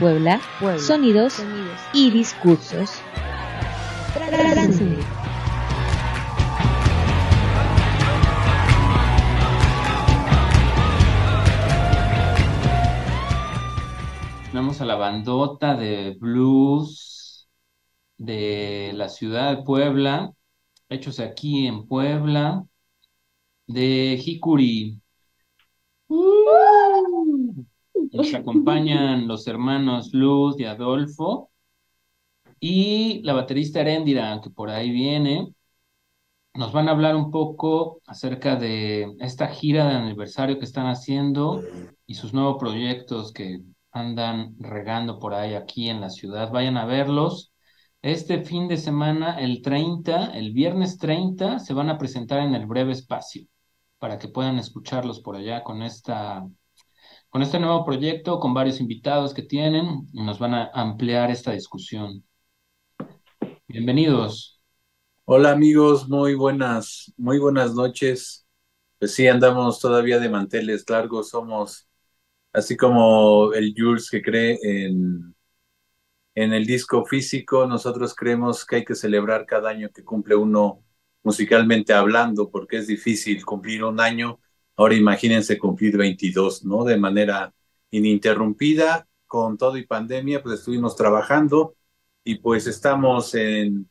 Puebla, sonidos, y discursos. Vamos a la bandota de blues de la ciudad de Puebla, hechos aquí en Puebla, de Hikuri. Nos acompañan los hermanos Luz y Adolfo y la baterista Eréndira, que por ahí viene. Nos van a hablar un poco acerca de esta gira de aniversario que están haciendo y sus nuevos proyectos que andan regando por ahí aquí en la ciudad. Vayan a verlos. Este fin de semana, el 30, el viernes 30, se van a presentar en el breve espacio para que puedan escucharlos por allá con esta con este nuevo proyecto, con varios invitados que tienen, nos van a ampliar esta discusión. Bienvenidos. Hola amigos, muy buenas, muy buenas noches. Pues sí, andamos todavía de manteles largos, somos así como el Jules que cree en, en el disco físico, nosotros creemos que hay que celebrar cada año que cumple uno musicalmente hablando, porque es difícil cumplir un año. Ahora imagínense cumplir 22, ¿no? De manera ininterrumpida, con todo y pandemia, pues estuvimos trabajando y pues estamos en,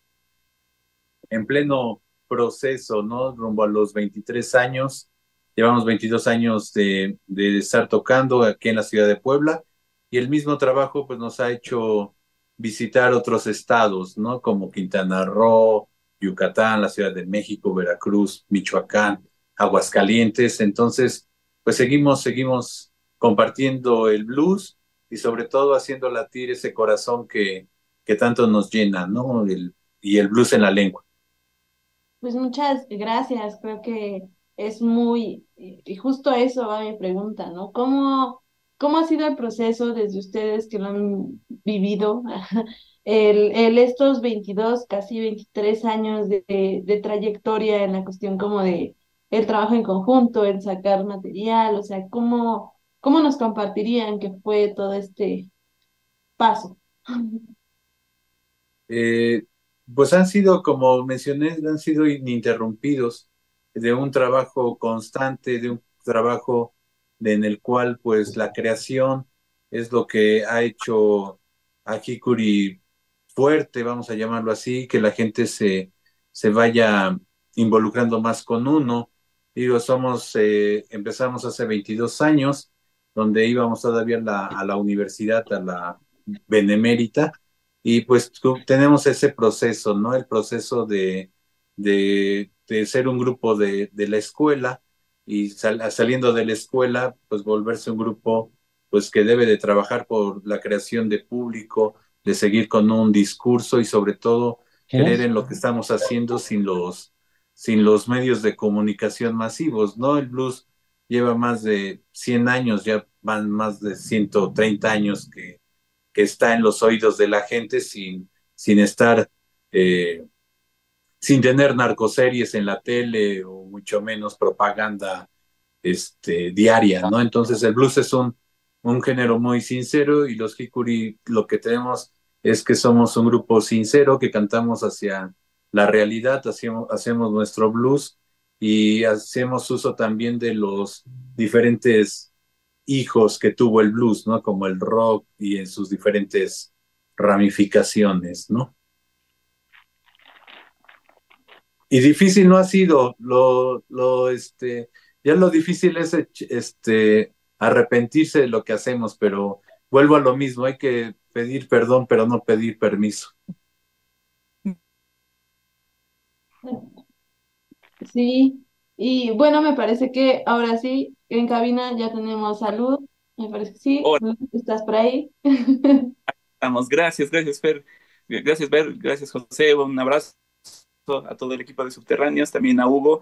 en pleno proceso, ¿no? Rumbo a los 23 años Llevamos 22 años de, de, estar tocando aquí en la ciudad de Puebla y el mismo trabajo pues nos ha hecho visitar otros estados, ¿no? Como Quintana Roo, Yucatán, la Ciudad de México, Veracruz, Michoacán, Aguascalientes. Entonces, pues seguimos, seguimos compartiendo el blues y sobre todo haciendo latir ese corazón que, que tanto nos llena, ¿no? El, y el blues en la lengua. Pues muchas gracias. Creo que es muy, y justo eso va mi pregunta, ¿no? ¿Cómo, cómo ha sido el proceso desde ustedes que lo han vivido, el, estos 22, casi 23 años de, de, trayectoria en la cuestión como de el trabajo en conjunto, el sacar material, o sea, ¿cómo, cómo nos compartirían que fue todo este paso? Eh, pues han sido, como mencioné, han sido ininterrumpidos de un trabajo constante, de un trabajo en el cual pues la creación es lo que ha hecho a Hikuri fuerte, vamos a llamarlo así, que la gente se, se vaya involucrando más con uno. Digo, somos, eh, empezamos hace 22 años, donde íbamos todavía a la, a la universidad, a la Benemérita, y pues tenemos ese proceso, ¿no? El proceso de, de de ser un grupo de, de la escuela y saliendo de la escuela, pues volverse un grupo pues que debe de trabajar por la creación de público, de seguir con un discurso y sobre todo creer en lo que estamos haciendo sin los, sin los medios de comunicación masivos, ¿no? El blues lleva más de 100 años, ya van más de 130 años que, está en los oídos de la gente sin, sin estar eh, sin tener narcoseries en la tele o mucho menos propaganda este, diaria, ¿no? Entonces el blues es un, un género muy sincero y los Hikuri lo que tenemos es que somos un grupo sincero que cantamos hacia la realidad, hacemos, hacemos nuestro blues y hacemos uso también de los diferentes hijos que tuvo el blues, ¿no? Como el rock y en sus diferentes ramificaciones, ¿no? Y difícil no ha sido, lo, lo, este, ya lo difícil es este, arrepentirse de lo que hacemos, pero vuelvo a lo mismo, hay que pedir perdón, pero no pedir permiso. Sí, y bueno, me parece que ahora sí, en cabina ya tenemos salud, me parece que sí, estás por ahí. Estamos, gracias, gracias Fer, gracias Fer, gracias José, un abrazo a todo el equipo de Subterráneos, también a Hugo.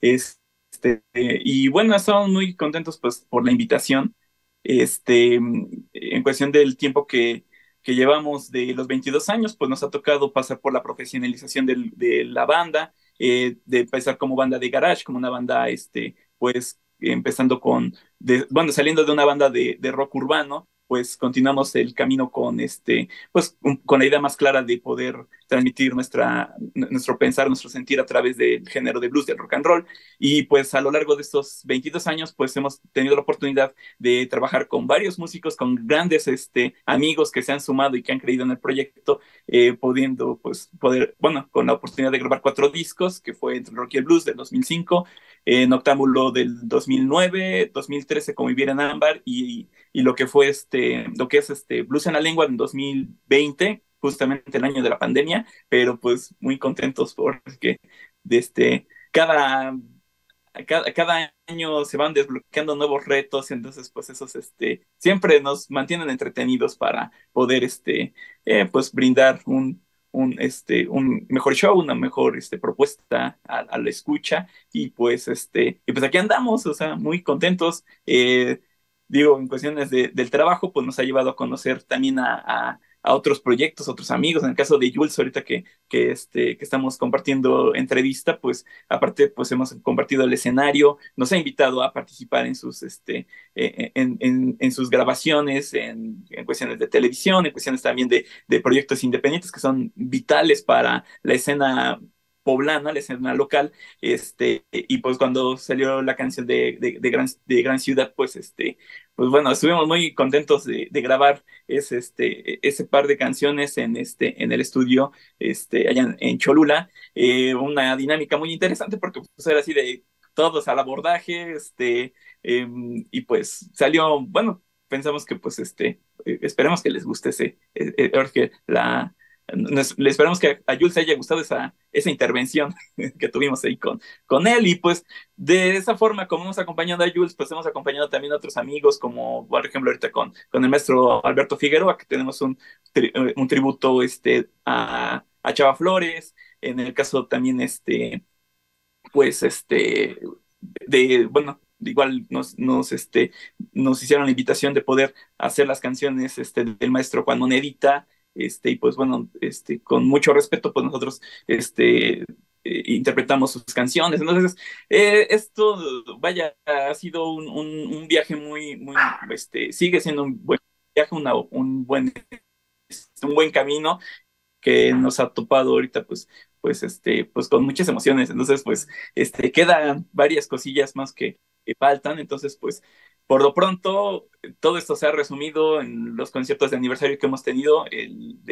Este, y bueno, estamos muy contentos pues, por la invitación. Este, en cuestión del tiempo que, que llevamos de los 22 años, pues nos ha tocado pasar por la profesionalización de la banda, eh, de empezar como banda de garage, como una banda, este, pues empezando con, de, bueno, saliendo de una banda de, de rock urbano, pues continuamos el camino con este, pues con la idea más clara de poder transmitir nuestra, nuestro pensar, nuestro sentir a través del género de blues, del rock and roll. Y pues a lo largo de estos 22 años, pues hemos tenido la oportunidad de trabajar con varios músicos, con grandes este, amigos que se han sumado y que han creído en el proyecto, eh, pudiendo pues poder, bueno, con la oportunidad de grabar cuatro discos, que fue entre rock y el blues del 2005, en Octámbulo del 2009, 2013 como Vivir en Ámbar y, y, lo que fue este, lo que es este Blues en la Lengua en 2020, justamente el año de la pandemia, pero pues muy contentos porque de este, cada, cada, cada año se van desbloqueando nuevos retos, entonces pues esos este, siempre nos mantienen entretenidos para poder este, eh, pues brindar un, un, este, un mejor show, una mejor este, propuesta a, la escucha y pues, este, y pues aquí andamos, o sea, muy contentos. Eh, digo, en cuestiones de, del trabajo, pues nos ha llevado a conocer también a otros proyectos, otros amigos. En el caso de Jules, ahorita que, que, este, que estamos compartiendo entrevista, pues aparte, pues hemos compartido el escenario, nos ha invitado a participar en sus, este, eh, en, en, en sus grabaciones, en, en, cuestiones de televisión, en cuestiones también de, de proyectos independientes que son vitales para la escena poblana, la escena local, este, y pues cuando salió la canción de, de, Gran, de Gran Ciudad, pues este, pues bueno, estuvimos muy contentos de, grabar ese, este, ese par de canciones en, este, en el estudio, este, allá en, Cholula, eh, una dinámica muy interesante porque pues era así de todos al abordaje, este, em, y pues salió, bueno, pensamos que pues este, eh, esperemos que les guste ese, eh, la, le esperamos que a Jules haya gustado esa, esa intervención que tuvimos ahí con, con él. Y pues de esa forma como hemos acompañado a Jules pues hemos acompañado también a otros amigos como por ejemplo ahorita con, con el maestro Alberto Figueroa que tenemos un, un tributo este, a, a Chava Flores. En el caso también este pues este de bueno igual nos, nos, este, nos hicieron la invitación de poder hacer las canciones este, del maestro Juan Monedita, este, y pues bueno, este, con mucho respeto, pues nosotros este, eh, interpretamos sus canciones. Entonces, eh, esto, vaya, ha sido un, un, viaje muy, este, sigue siendo un buen viaje, una, un, buen, un buen camino que nos ha topado ahorita, pues, pues, este, pues con muchas emociones. Entonces, pues, este, quedan varias cosillas más que, que faltan. Entonces, pues, por lo pronto, todo esto se ha resumido en los conciertos de aniversario que hemos tenido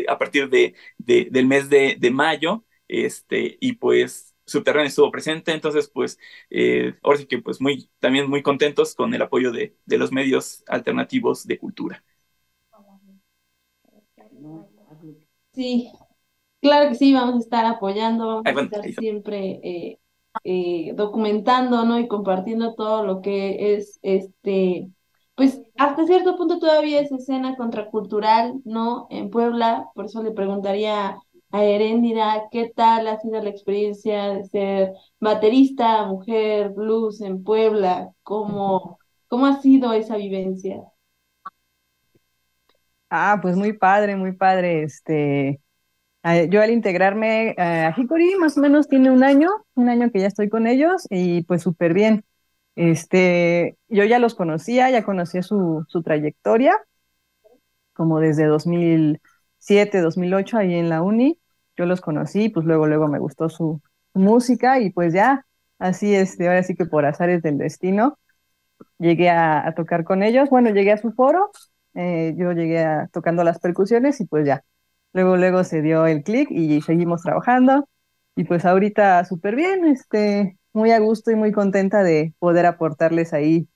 a partir de, del mes de, mayo, este, y pues Subterráneo estuvo presente, entonces pues eh, ahora sí que pues muy, también muy contentos con el apoyo de, los medios alternativos de cultura. Sí, claro que sí, vamos a estar apoyando, vamos a estar siempre eh, eh, documentando, ¿no? Y compartiendo todo lo que es, este, pues hasta cierto punto todavía es escena contracultural, ¿no? En Puebla, por eso le preguntaría a Heréndira, ¿qué tal ha sido la experiencia de ser baterista, mujer, blues en Puebla? ¿Cómo, cómo ha sido esa vivencia? Ah, pues muy padre, muy padre. Este, yo al integrarme eh, a Hickory, más o menos tiene un año, un año que ya estoy con ellos y pues súper bien. Este, yo ya los conocía, ya conocía su, su trayectoria, como desde 2007, 2008 ahí en la uni. Yo los conocí, pues luego, luego me gustó su, música y pues ya, así es, ahora sí que por azares del destino, llegué a, tocar con ellos. Bueno, llegué a su foro, eh, yo llegué a, tocando las percusiones y pues ya, Luego, luego se dio el clic y seguimos trabajando. Y pues ahorita súper bien, este, muy a gusto y muy contenta de poder aportarles ahí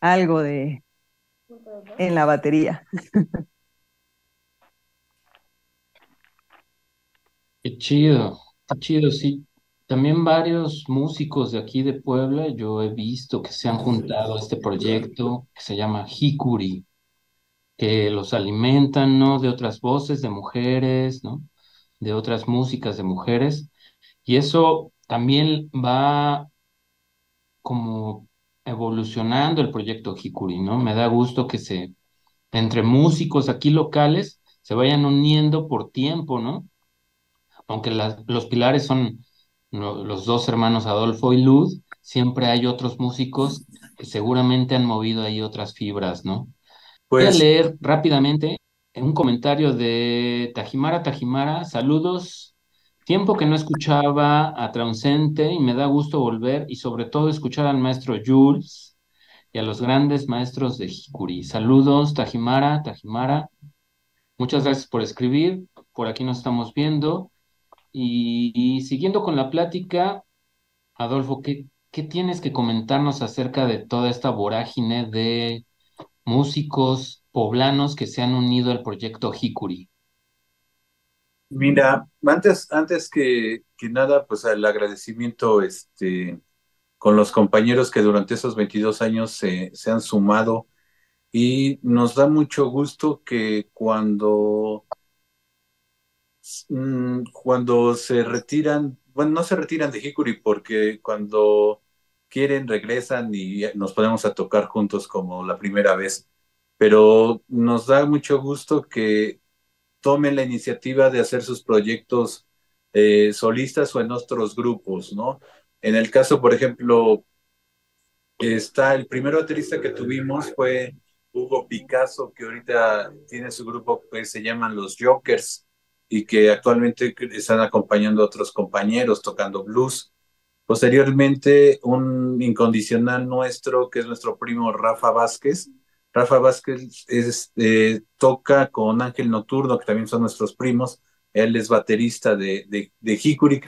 algo de en la batería. Qué chido, qué chido, sí. También varios músicos de aquí de Puebla, yo he visto que se han juntado a este proyecto que se llama Hikuri que los alimentan, ¿no? De otras voces de mujeres, ¿no? De otras músicas de mujeres. Y eso también va como evolucionando el proyecto Hikuri, ¿no? Me da gusto que se, entre músicos aquí locales, se vayan uniendo por tiempo, ¿no? Aunque los pilares son los dos hermanos Adolfo y Luz, siempre hay otros músicos que seguramente han movido ahí otras fibras, ¿no? Voy a Pues leer rápidamente un comentario de Tajimara Tajimara. Saludos. Tiempo que no escuchaba a Trauncente y me da gusto volver y sobre todo escuchar al maestro Jules y a los grandes maestros de Hikuri. Saludos, Tajimara, Tajimara. Muchas gracias por escribir. Por aquí nos estamos viendo. Y, y siguiendo con la plática, Adolfo, ¿qué, qué tienes que comentarnos acerca de toda esta vorágine de músicos poblanos que se han unido al proyecto Hikuri? mira, antes, antes que, que nada, pues el agradecimiento este, con los compañeros que durante esos 22 años se, se han sumado y nos da mucho gusto que cuando, mm, cuando se retiran, bueno, no se retiran de Hikuri porque cuando quieren regresan y nos ponemos a tocar juntos como la primera vez, pero nos da mucho gusto que tomen la iniciativa de hacer sus proyectos eh, solistas o en otros grupos, ¿no? En el caso, por ejemplo, está el primer baterista que tuvimos fue Hugo Picasso, que ahorita tiene su grupo que se llaman Los Jokers y que actualmente están acompañando a otros compañeros tocando blues. Posteriormente, un incondicional nuestro, que es nuestro primo Rafa Vázquez. Rafa Vázquez eh, toca con Ángel Nocturno, que también son nuestros primos. Él es baterista de, de, Hikuri,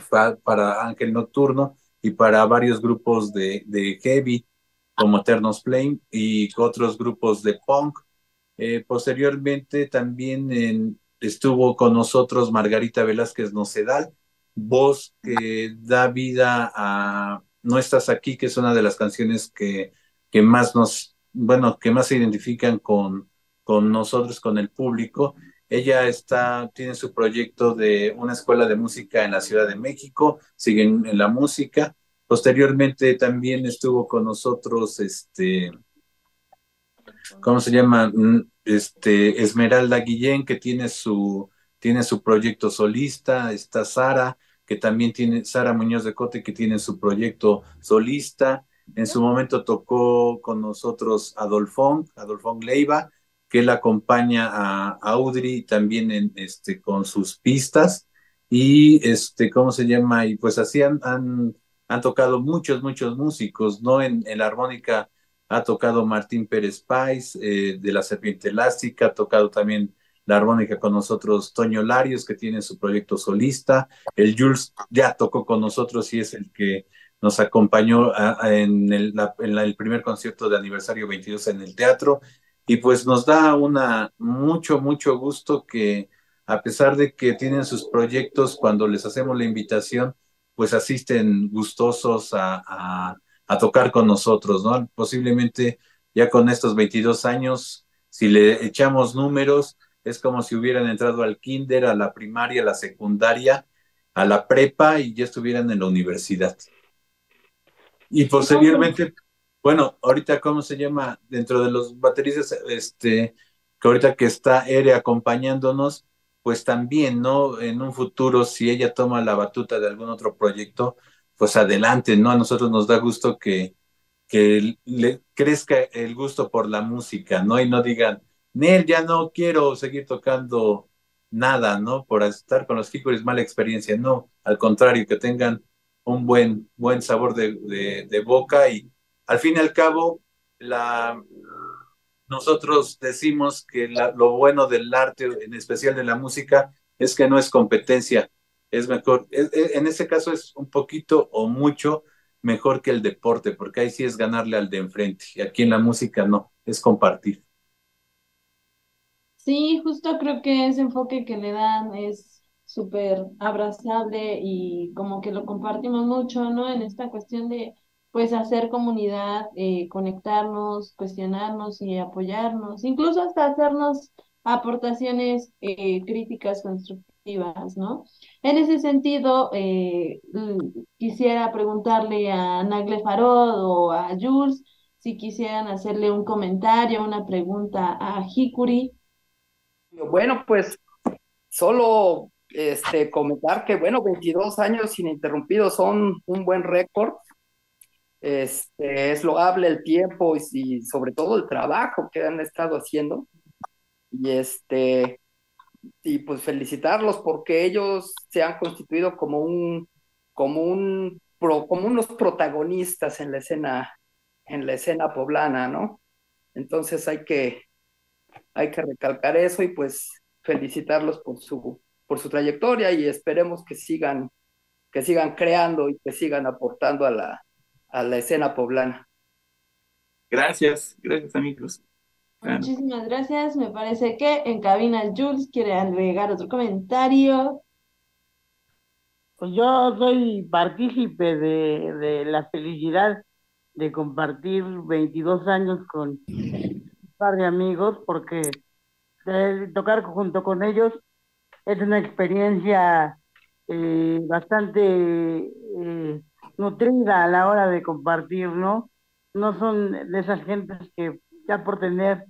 para Ángel Nocturno y para varios grupos de, heavy, como Eternos Flame y otros grupos de punk. Eh, posteriormente también estuvo con nosotros Margarita Velázquez Nocedal, voz que da vida a No estás aquí, que es una de las canciones que, que más nos, bueno, que más se identifican con, con nosotros, con el público. Ella está, tiene su proyecto de una escuela de música en la Ciudad de México, sigue en, la música. Posteriormente también estuvo con nosotros, este, ¿cómo se llama? Este, Esmeralda Guillén, que tiene su, tiene su proyecto solista. Está Sara, que también tiene, Sara Muñoz de Cote, que tiene su proyecto solista. En su momento tocó con nosotros Adolfón, Adolfón Leiva, que él acompaña a Audrey también en, este, con sus pistas. Y, este, ¿cómo se llama? Y pues así han, han, tocado muchos, muchos músicos, ¿no? En, en la armónica ha tocado Martín Pérez Páez eh, de la Serpiente Elástica, ha tocado también la armónica con nosotros Toño Larios, que tiene su proyecto solista. El Jules ya tocó con nosotros y es el que nos acompañó a, a, en, el, primer concierto de aniversario 22 en el teatro. Y pues nos da una mucho, mucho gusto que a pesar de que tienen sus proyectos, cuando les hacemos la invitación, pues asisten gustosos a, a tocar con nosotros, ¿no? Posiblemente ya con estos 22 años, si le echamos números, es como si hubieran entrado al kinder, a la primaria, a la secundaria, a la prepa y ya estuvieran en la universidad. Y posteriormente, bueno, ahorita, ¿cómo se llama? Dentro de los bateristas, este, que ahorita que está Ere acompañándonos, pues también, ¿no? En un futuro, si ella toma la batuta de algún otro proyecto, pues adelante, ¿no? A nosotros nos da gusto que, que le crezca el gusto por la música, ¿no? Y no digan, Nel, ya no quiero seguir tocando nada, ¿no? Por estar con los Hikuris, mala experiencia, no, al contrario, que tengan un buen, buen sabor de, boca y al fin y al cabo, la, nosotros decimos que la, lo bueno del arte, en especial de la música, es que no es competencia, es mejor, es, es, en ese caso es un poquito o mucho mejor que el deporte, porque ahí sí es ganarle al de enfrente, y aquí en la música no, es compartir. Sí, justo creo que ese enfoque que le dan es súper abrazable y como que lo compartimos mucho, ¿no? En esta cuestión de, pues, hacer comunidad, eh, conectarnos, cuestionarnos y apoyarnos, incluso hasta hacernos aportaciones eh, críticas constructivas, ¿no? En ese sentido, eh, quisiera preguntarle a Nagle Farod o a Jules si quisieran hacerle un comentario, una pregunta a Hikuri. Bueno, pues solo este, comentar que, bueno, 22 años ininterrumpidos son un buen récord. Este, es loable el tiempo y, y, sobre todo el trabajo que han estado haciendo. y este, y pues felicitarlos porque ellos se han constituido como un, como un, como unos protagonistas en la escena, en la escena poblana, ¿no? Entonces hay que, hay que recalcar eso y pues felicitarlos por su, por su trayectoria y esperemos que sigan, que sigan creando y que sigan aportando a la, a la escena poblana. Gracias, gracias amigos. Muchísimas gracias. Me parece que en cabina Jules quiere agregar otro comentario. Pues yo soy partícipe de, de la felicidad de compartir 22 años con par de amigos porque tocar junto con ellos es una experiencia eh, bastante eh, nutrida a la hora de compartir, ¿no? No son de esas gentes que ya por tener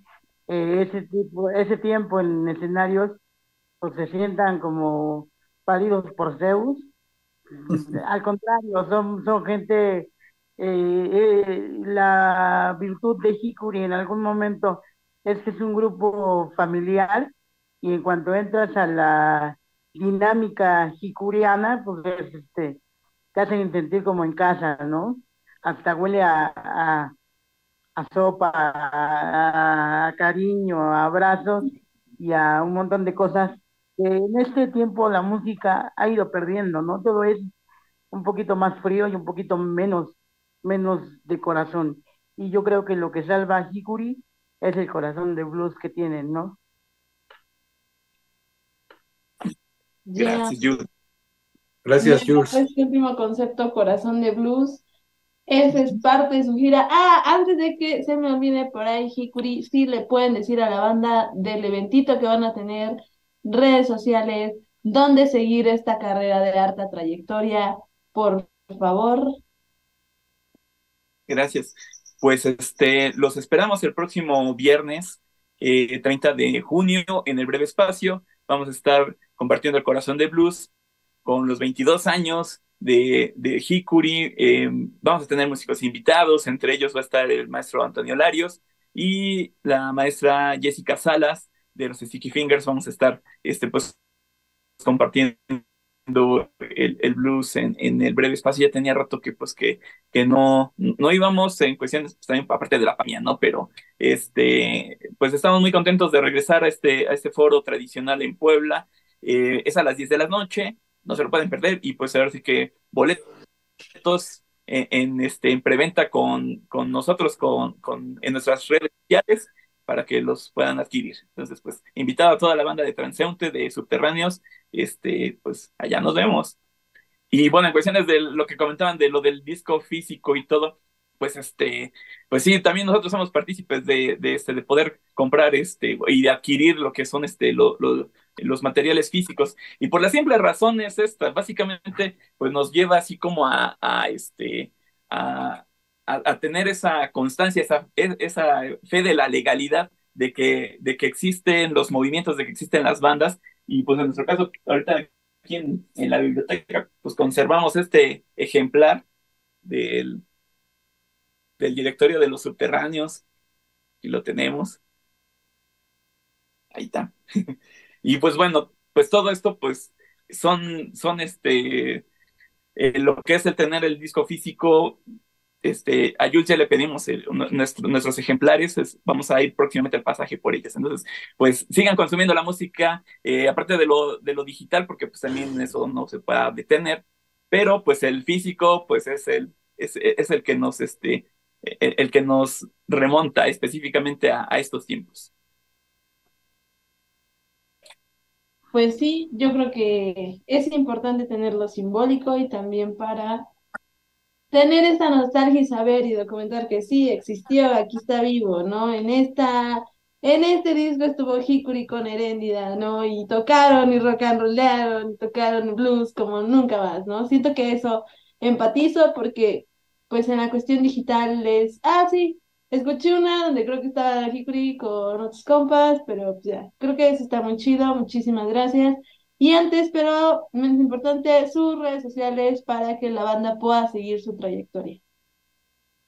eh, ese tipo, ese tiempo en escenarios, pues se sientan como paridos por Zeus. Al contrario, son, son gente, eh, eh, la virtud de Hikuri en algún momento es que es un grupo familiar y en cuanto entras a la dinámica hikuriana, pues este, te hacen sentir como en casa, ¿no? Hasta huele a a sopa, a, cariño, a abrazos y a un montón de cosas que en este tiempo la música ha ido perdiendo, ¿no? Todo es un poquito más frío y un poquito menos, menos de corazón. Y yo creo que lo que salva a Hikuri es el corazón de blues que tienen, ¿no? Gracias, Jules. Gracias, Jules. Este último concepto, corazón de blues, esa es parte de su gira. Ah, antes de que se me olvide por ahí, Hikuri, sí le pueden decir a la banda del eventito que van a tener, redes sociales, dónde seguir esta carrera de alta trayectoria, por favor. Gracias. Pues este, los esperamos el próximo viernes, eh, 30 de junio, en el breve espacio. Vamos a estar compartiendo el corazón de blues con los 22 años de, de Hikuri. Eh, vamos a tener músicos invitados, entre ellos va a estar el maestro Antonio Larios y la maestra Jessica Salas de los Sticky Fingers. Vamos a estar este, pues, compartiendo el, el blues en, en, el breve espacio. Ya tenía rato que, pues, que, que no, no íbamos en cuestiones, pues, también aparte de la pandemia, ¿no? Pero, este, pues, estamos muy contentos de regresar a este, a este foro tradicional en Puebla. Eh, es a las 10 de la noche no se lo pueden perder y pues ver si que boletos en, en, este, en preventa con, con nosotros, con, con, en nuestras redes sociales para que los puedan adquirir. Entonces, pues, invitado a toda la banda de Transeunte, de Subterráneos, este, pues, allá nos vemos. Y bueno, en cuestiones de lo que comentaban de lo del disco físico y todo, pues este, pues sí, también nosotros somos partícipes de, este, de poder comprar este y de adquirir lo que son este, lo, lo, los materiales físicos. Y por la simple razón es esta, básicamente, pues nos lleva así como a, a este, a, a, tener esa constancia, esa, esa fe de la legalidad de que, de que existen los movimientos, de que existen las bandas. Y pues en nuestro caso, ahorita aquí en, en la biblioteca, pues conservamos este ejemplar del del directorio de los subterráneos, y lo tenemos. Ahí está. y pues bueno, pues todo esto, pues son, son este, eh, lo que es el tener el disco físico. Este, a Jules ya le pedimos nuestros ejemplares, vamos a ir próximamente al pasaje por ellas. Entonces, pues sigan consumiendo la música, eh, aparte de lo, digital, porque pues también eso no se puede detener, pero pues el físico, pues es el, es, el que nos, este, el, que nos remonta específicamente a, estos tiempos. Pues sí, yo creo que es importante tenerlo simbólico y también para tener esta nostalgia y saber y documentar que sí existió, aquí está vivo, ¿no? En esta, en este disco estuvo Hikuri con Heréndida, ¿no? Y tocaron y rock and rollaron, y tocaron blues como nunca más, ¿no? Siento que eso empatizo porque pues en la cuestión digital es, ah, sí, escuché una donde creo que estaba Hikuri con otros compas, pero ya, creo que eso está muy chido, muchísimas gracias. Y antes, pero menos importante, sus redes sociales para que la banda pueda seguir su trayectoria.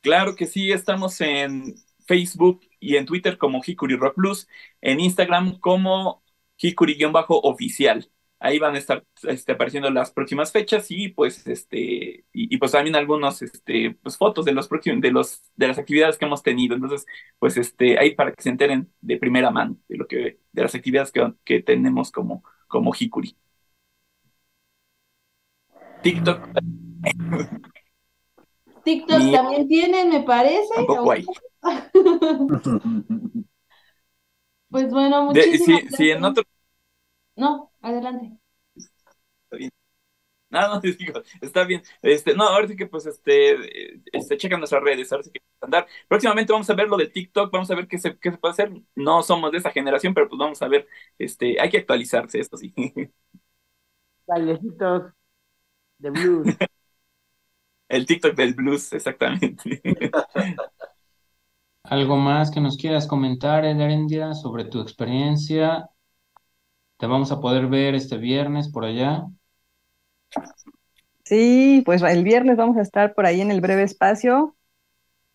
Claro que sí, estamos en Facebook y en Twitter como Hikuri Rock Plus, en Instagram como Hikuri-oficial. Ahí van a estar este, apareciendo las próximas fechas y pues este y, pues también algunos este pues fotos de los próximos de los de las actividades que hemos tenido. Entonces, pues este ahí para que se enteren de primera mano de lo que de las actividades que, que tenemos como como Hikuri. TikTok. TikTok también tienen, me parece. Tampoco hay. pues bueno, muchísimas sí, sí, en otro no, adelante. Está bien. No, no, digo, está bien. Este, no, ahora sí que pues este, este, checan nuestras redes, ahora sí que andar. Próximamente vamos a ver lo de TikTok, vamos a ver qué se, qué se puede hacer. No somos de esa generación, pero pues vamos a ver, este, hay que actualizarse esto sí. Bailecitos de blues. El TikTok del blues, exactamente. ¿Algo más que nos quieras comentar, Erendira, sobre tu experiencia te vamos a poder ver este viernes por allá. Sí, pues el viernes vamos a estar por ahí en el breve espacio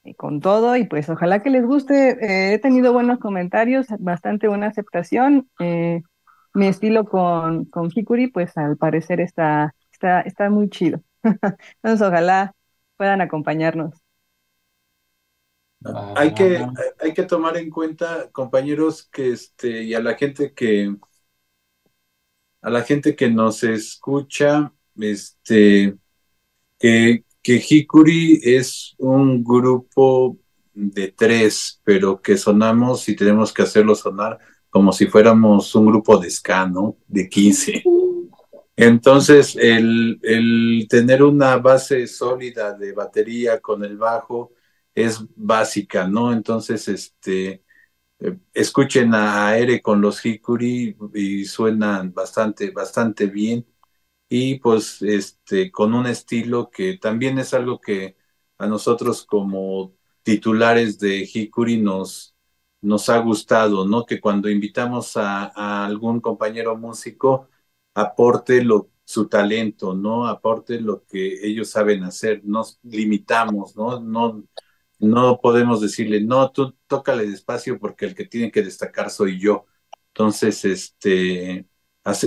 eh, con todo y pues ojalá que les guste. Eh, he tenido buenos comentarios, bastante buena aceptación. Eh, mi estilo con, con Hikuri, pues al parecer está, está, está muy chido. Entonces ojalá puedan acompañarnos. Hay que, hay que tomar en cuenta, compañeros, que este, y a la gente que, a la gente que nos escucha, este, que, que Hikuri es un grupo de tres, pero que sonamos y tenemos que hacerlo sonar como si fuéramos un grupo de ska, ¿no? De 15. Entonces, el, el tener una base sólida de batería con el bajo es básica, ¿no? Entonces, este, escuchen a Ere con los Hikuri y suenan bastante, bastante bien. Y pues este, con un estilo que también es algo que a nosotros como titulares de Hikuri nos, nos ha gustado, ¿no? Que cuando invitamos a, algún compañero músico, aporte lo, su talento, ¿no? Aporte lo que ellos saben hacer, nos limitamos, ¿no? No, no podemos decirle, no, tú tócale despacio porque el que tiene que destacar soy yo. Entonces, este,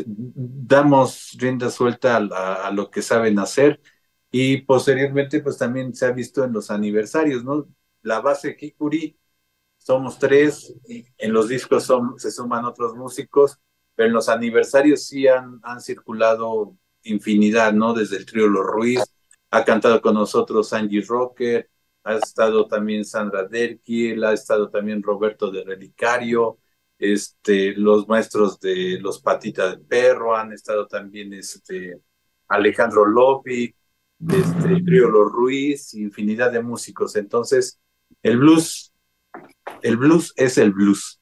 damos rienda suelta a, lo que saben hacer y posteriormente, pues también se ha visto en los aniversarios, ¿no? La base Hikuri, somos tres, en los discos son, se suman otros músicos, pero en los aniversarios sí han, han circulado infinidad, ¿no? Desde el trío Los Ruiz, ha cantado con nosotros Angie Rocker, ha estado también Sandra Derkiel, ha estado también Roberto de Relicario, este, los maestros de Los Patitas de Perro, han estado también este, Alejandro Lopi, este, Los Ruiz, infinidad de músicos. Entonces, el blues, el blues es el blues.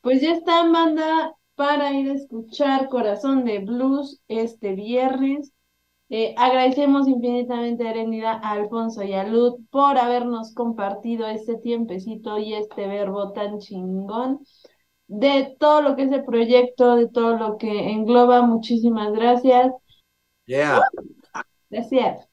Pues ya está, banda, para ir a escuchar Corazón de Blues este viernes. Eh, agradecemos infinitamente a a Alfonso y a Lud por habernos compartido este tiempecito y este verbo tan chingón de todo lo que es el proyecto, de todo lo que engloba. Muchísimas gracias. Yeah. Gracias.